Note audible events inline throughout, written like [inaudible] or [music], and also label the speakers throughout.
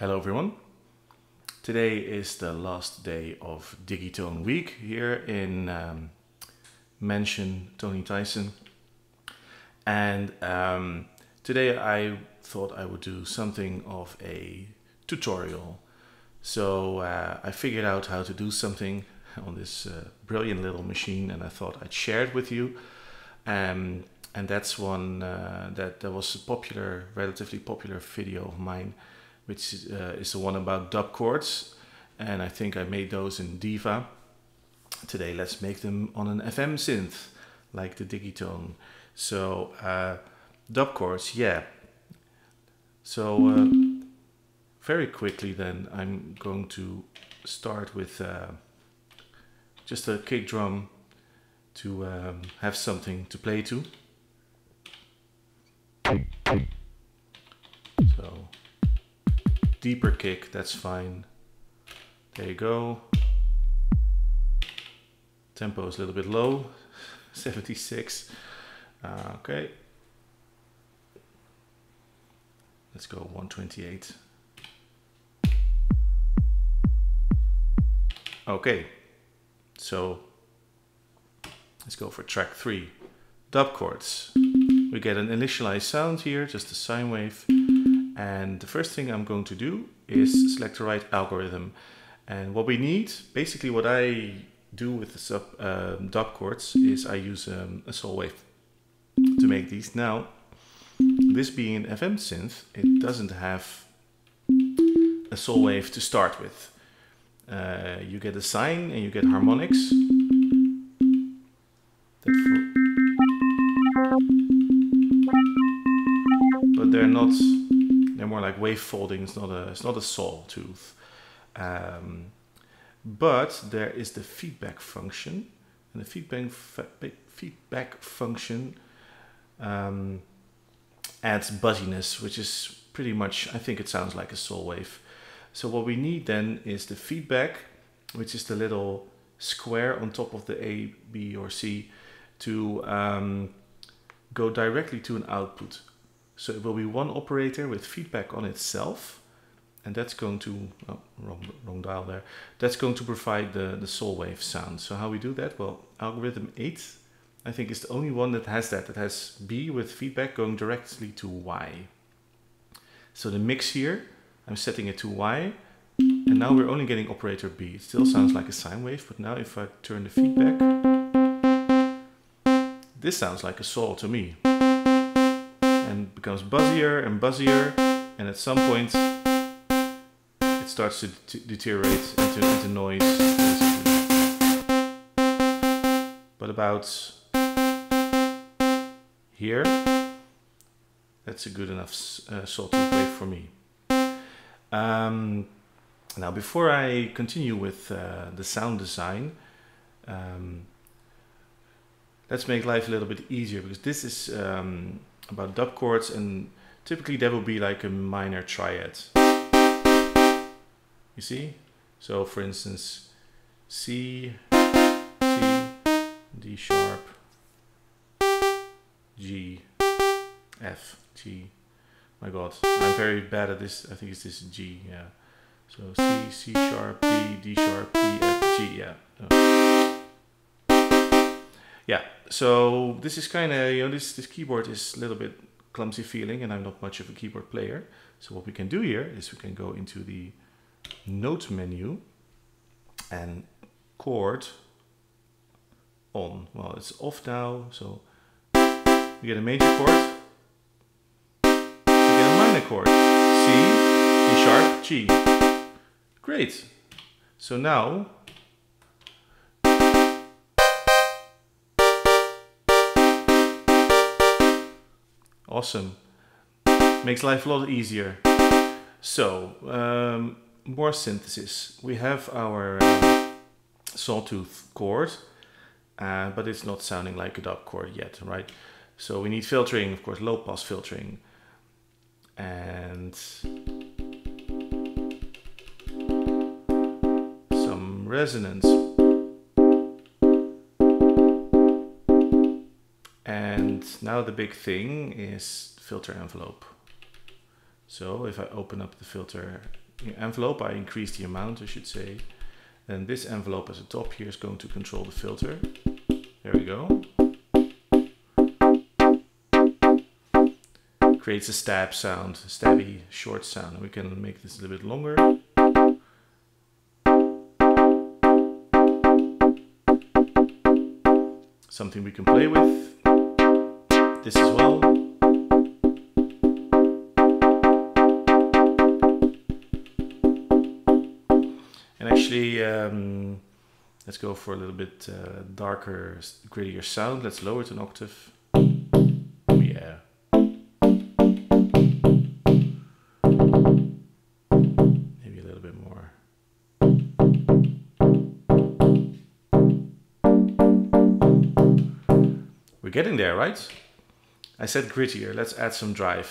Speaker 1: Hello everyone. Today is the last day of Digitone Week here in um, Mansion Tony Tyson. And um, today I thought I would do something of a tutorial. So uh, I figured out how to do something on this uh, brilliant little machine and I thought I'd share it with you. Um, and that's one uh, that, that was a popular, relatively popular video of mine which uh, is the one about dub chords. And I think I made those in Diva. Today, let's make them on an FM synth, like the Digitone. So, uh, dub chords, yeah. So, uh, very quickly then, I'm going to start with just a kick drum to um, have something to play to. Deeper kick, that's fine. There you go. Tempo is a little bit low, [laughs] 76. Uh, okay. Let's go 128. Okay, so let's go for track three. Dub chords. We get an initialized sound here, just a sine wave. And the first thing I'm going to do is select the right algorithm. And what we need, basically what I do with the sub um, dub chords is I use um, a saw wave to make these. Now, this being an FM synth, it doesn't have a saw wave to start with. Uh, you get a sine and you get harmonics. But they're not they're more like wave folding. It's not a it's not a sawtooth. Um, but there is the feedback function, and the feedback feedback function um, adds buzziness, which is pretty much I think it sounds like a saw wave. So what we need then is the feedback, which is the little square on top of the A, B, or C, to um, go directly to an output. So it will be one operator with feedback on itself. And that's going to, oh, wrong, wrong dial there. That's going to provide the, the saw wave sound. So how we do that? Well, algorithm 8, I think is the only one that has that. It has B with feedback going directly to Y. So the mix here, I'm setting it to Y. And now we're only getting operator B. It still sounds like a sine wave, but now if I turn the feedback, this sounds like a sol to me and becomes buzzier and buzzier and at some point it starts to, deteriorate into, into noise. But about here that's a good enough uh, sawtooth wave for me. Um, now before I continue with uh, the sound design um, let's make life a little bit easier because this is um, about dub chords and typically that will be like a minor triad. You see? So for instance, C, C, D sharp, G, F, G. My God, I'm very bad at this. I think it's this G, yeah. So C, C sharp, D, D sharp, E, F, G, yeah. Yeah, so this is kind of, you know, this, this keyboard is a little bit clumsy feeling and I'm not much of a keyboard player. So what we can do here is we can go into the note menu and chord on. Well, it's off now, so we get a major chord, we get a minor chord, C, D sharp, G. Great. So now Awesome. Makes life a lot easier. So, um, more synthesis. We have our uh, sawtooth chord, uh, but it's not sounding like a dub chord yet, right? So we need filtering, of course, low pass filtering. And some resonance. Now the big thing is filter envelope. So if I open up the filter envelope, I increase the amount, I should say. Then this envelope at the top here is going to control the filter. There we go. Creates a stab sound, a stabby short sound. We can make this a little bit longer. Something we can play with. This as well. And actually, um, let's go for a little bit uh, darker, grittier sound. Let's lower it an octave. Yeah. Maybe a little bit more. We're getting there, right? I said grittier, let's add some drive.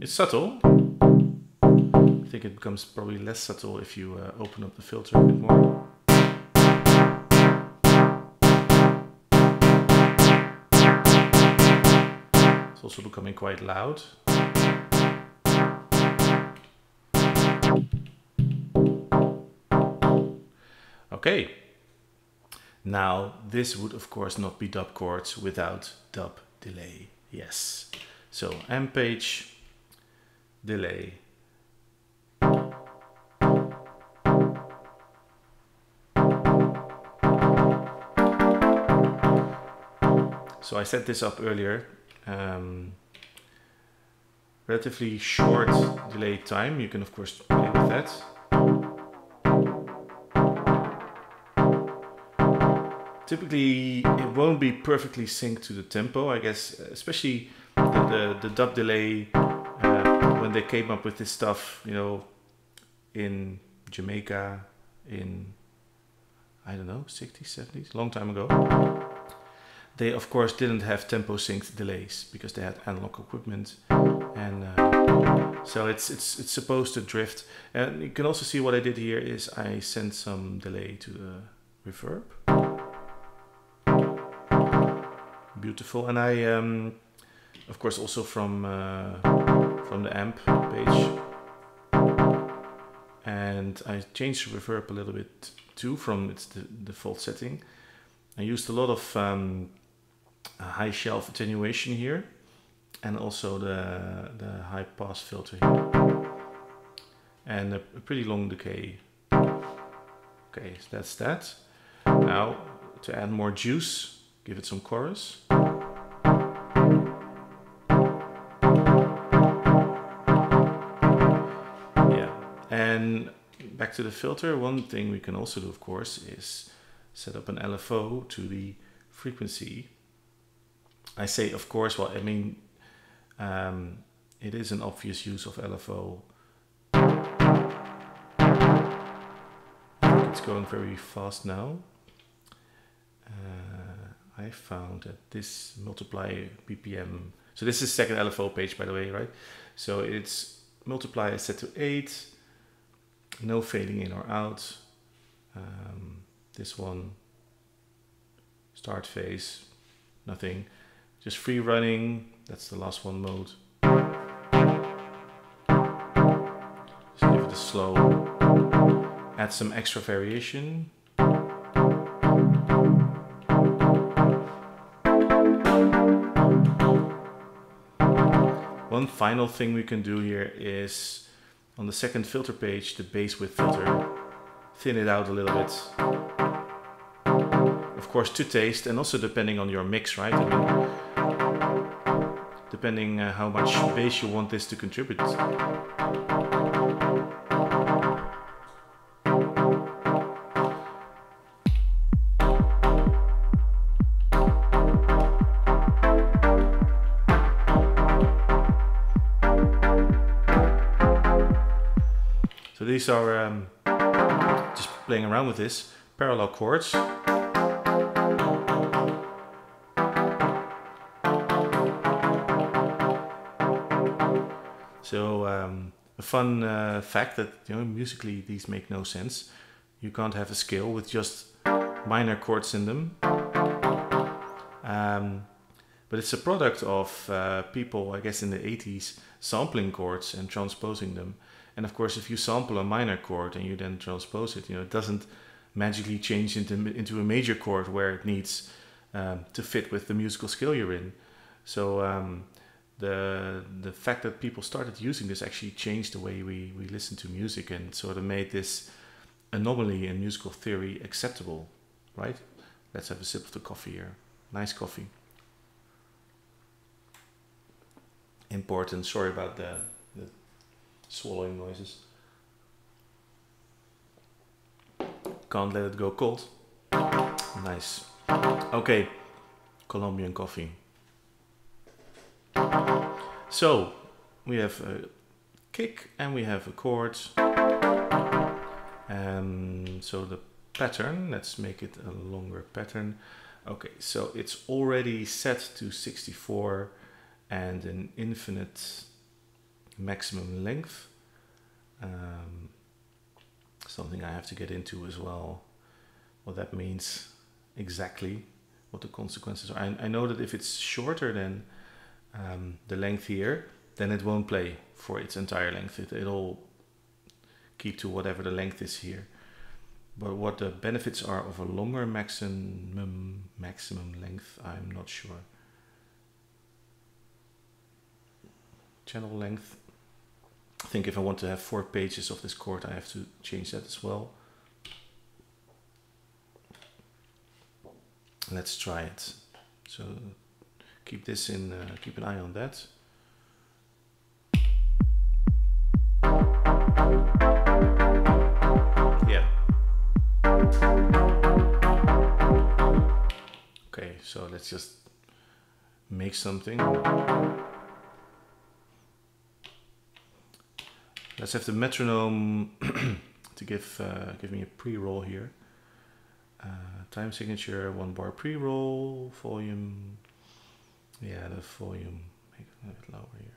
Speaker 1: It's subtle. I think it becomes probably less subtle if you uh, open up the filter a bit more. It's also becoming quite loud. Okay. Now, this would of course not be dub chords without dub delay. Yes. So, amp page, delay. So I set this up earlier. Um, relatively short delay time. You can of course play with that. Typically, it won't be perfectly synced to the tempo, I guess, especially the, the, the dub delay uh, when they came up with this stuff, you know, in Jamaica in, I don't know, 60s, 70s, long time ago. They, of course, didn't have tempo synced delays because they had analog equipment. And uh, so it's, it's, it's supposed to drift. And you can also see what I did here is I sent some delay to the reverb beautiful. And I, um, of course, also from uh, from the amp page, and I changed the reverb a little bit too from its default setting. I used a lot of um, high shelf attenuation here, and also the the high pass filter here, and a, a pretty long decay. Okay, so that's that. Now to add more juice give it some chorus. Yeah, and back to the filter, one thing we can also do, of course, is set up an LFO to the frequency. I say, of course, well, I mean, um, it is an obvious use of LFO. It's going very fast now. I found that this multiply BPM, so this is second LFO page by the way, right? So it's multiply is set to 8, no fading in or out. Um, this one, start phase, nothing. Just free running, that's the last one mode. Give it a slow, add some extra variation. One final thing we can do here is on the second filter page, the base width filter, thin it out a little bit. Of course to taste and also depending on your mix, right? I mean, depending uh, how much bass you want this to contribute. These are um, just playing around with this parallel chords. So um, a fun uh, fact that you know musically these make no sense. You can't have a scale with just minor chords in them. Um, but it's a product of uh, people, I guess, in the 80s sampling chords and transposing them. And of course, if you sample a minor chord and you then transpose it, you know, it doesn't magically change into, into a major chord where it needs um, to fit with the musical scale you're in. So um, the the fact that people started using this actually changed the way we, we listen to music and sort of made this anomaly in musical theory acceptable, right? Let's have a sip of the coffee here. Nice coffee. Important. Sorry about the swallowing noises. Can't let it go cold. Nice. Okay, Colombian coffee. So we have a kick and we have a chord. And um, so the pattern, let's make it a longer pattern. Okay, so it's already set to 64 and an infinite maximum length. Um, something I have to get into as well. What that means exactly, what the consequences are. I, I know that if it's shorter than um, the length here, then it won't play for its entire length. It, it'll keep to whatever the length is here. But what the benefits are of a longer maximum maximum length, I'm not sure. Channel length. I think if I want to have four pages of this chord, I have to change that as well. Let's try it. So keep this in, uh, keep an eye on that. Yeah. Okay, so let's just make something. Let's have the metronome [clears throat] to give uh, give me a pre-roll here. Uh, time signature, one bar pre-roll, volume. Yeah, the volume. Make it a bit lower here.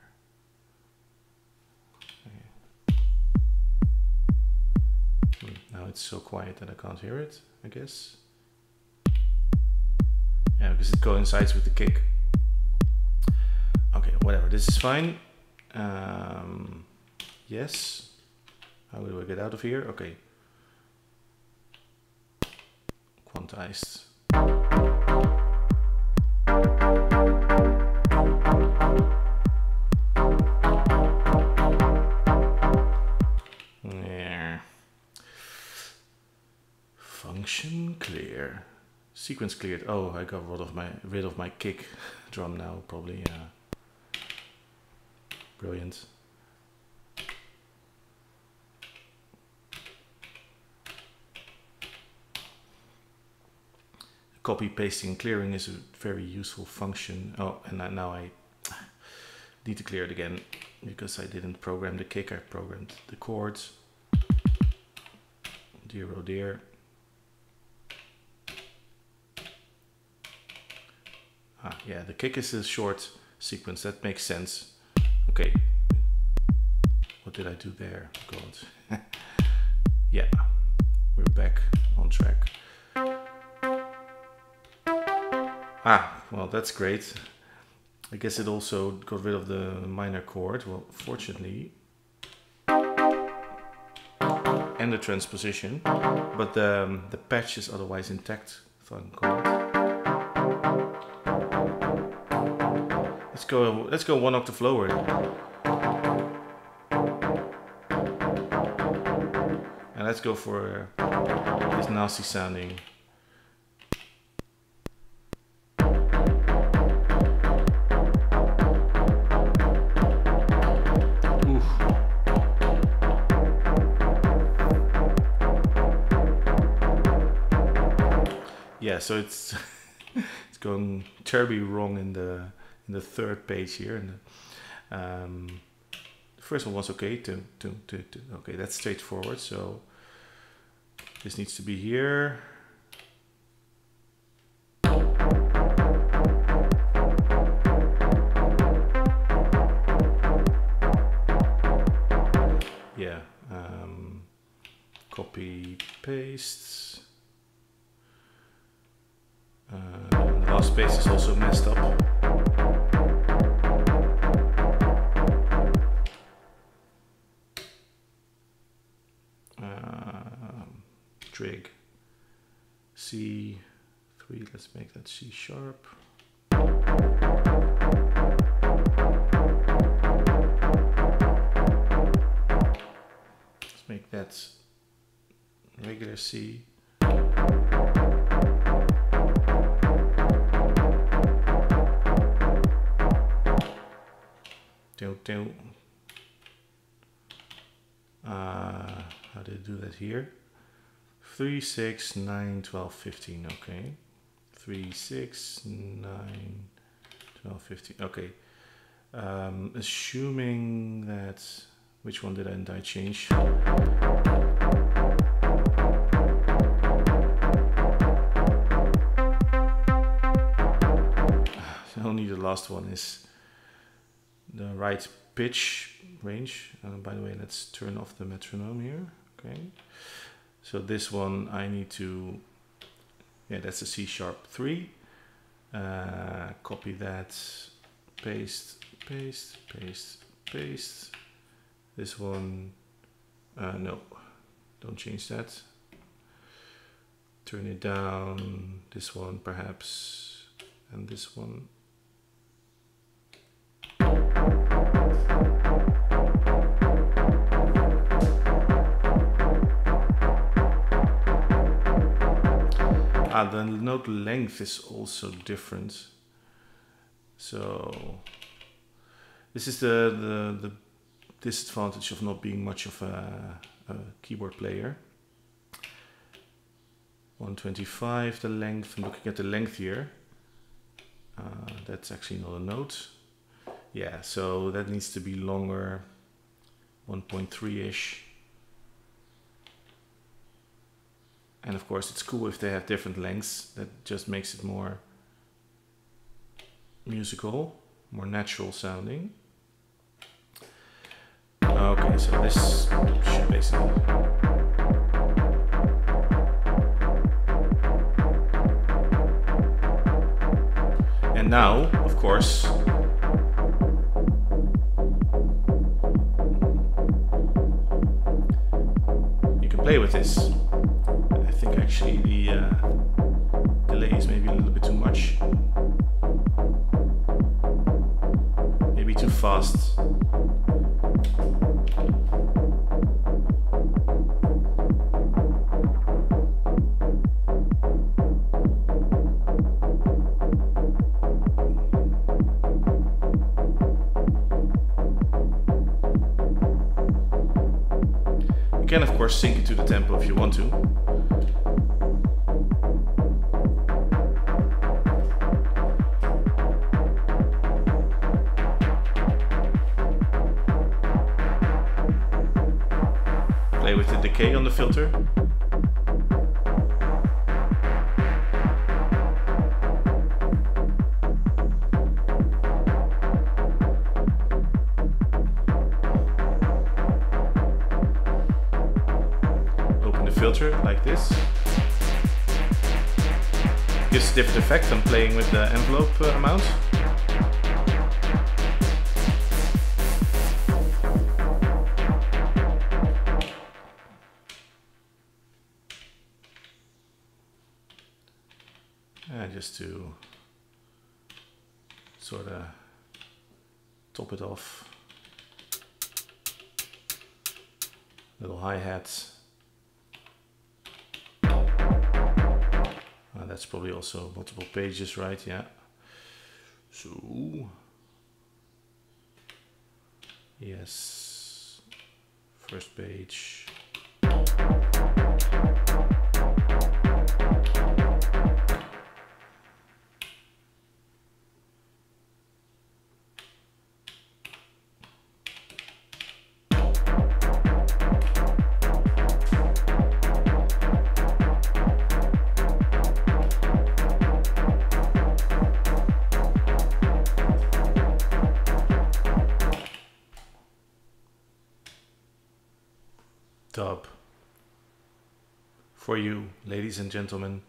Speaker 1: Hmm, now it's so quiet that I can't hear it, I guess. Yeah, because it coincides with the kick. Okay, whatever, this is fine. Um, yes. How do I get out of here? Okay. Quantized. Function clear. Sequence cleared. Oh, I got rid of my rid of my kick [laughs] drum now. Probably. Uh, brilliant. Copy, pasting, clearing is a very useful function. Oh, and now I need to clear it again because I didn't program the kick. I programmed the chords. Dear oh dear. Ah, yeah, the kick is a short sequence. That makes sense. Okay. What did I do there? God. [laughs] yeah, we're back on track. Ah, well, that's great. I guess it also got rid of the minor chord. Well, fortunately. And the transposition. But the, um, the patch is otherwise intact. Let's go. Let's go one octave lower. And let's go for this nasty sounding. Yeah, so it's [laughs] it's going terribly wrong in the in the third page here. And um, the first one was okay. To, to, to, to, okay, that's straightforward. So this needs to be here. Yeah. Um, copy, paste. Uh, the last bass is also messed up. Um, Trig C3, let's make that C sharp. Let's make that regular C Don't, don't. Uh, how did I do that here? 3, 6, 9, 12, 15, okay. 3, 6, 9, 12, 15, okay. Um, assuming that, which one did I, did I change? [sighs] Only the last one is the right pitch range. Uh, by the way, let's turn off the metronome here. Okay. So this one I need to, yeah, that's a C sharp three. Uh, copy that, paste, paste, paste, paste. This one, uh, no, don't change that. Turn it down, this one perhaps, and this one Ah, the note length is also different. So this is the, the, the disadvantage of not being much of a, a keyboard player. 125 the length, I'm looking at the length here. Uh, that's actually not a note. Yeah, so that needs to be longer, 1.3-ish. And of course it's cool if they have different lengths. That just makes it more musical, more natural sounding. Okay, so this should basically... And now, of course, you can play with this actually the uh, delay is maybe a little bit too much. Maybe too fast. You can of course sync it to the tempo if you want to. Filter. Open the filter like this. Gives different effect. I'm playing with the envelope uh, amount. To sort of top it off. Little hi-hats. Uh, that's probably also multiple pages, right? Yeah. So, yes, first page. Ladies and gentlemen.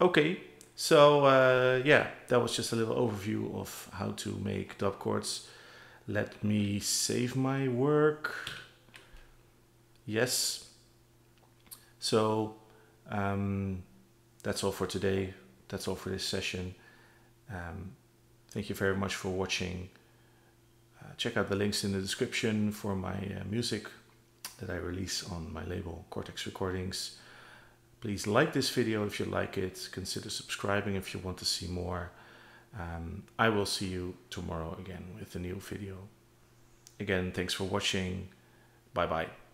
Speaker 1: Okay, so uh, yeah, that was just a little overview of how to make dub chords. Let me save my work. Yes. So Um, that's all for today. That's all for this session. Um, thank you very much for watching. Uh, check out the links in the description for my uh, music that I release on my label Cortex Recordings. Please like this video if you like it. Consider subscribing if you want to see more. Um, I will see you tomorrow again with a new video. Again, thanks for watching. Bye bye.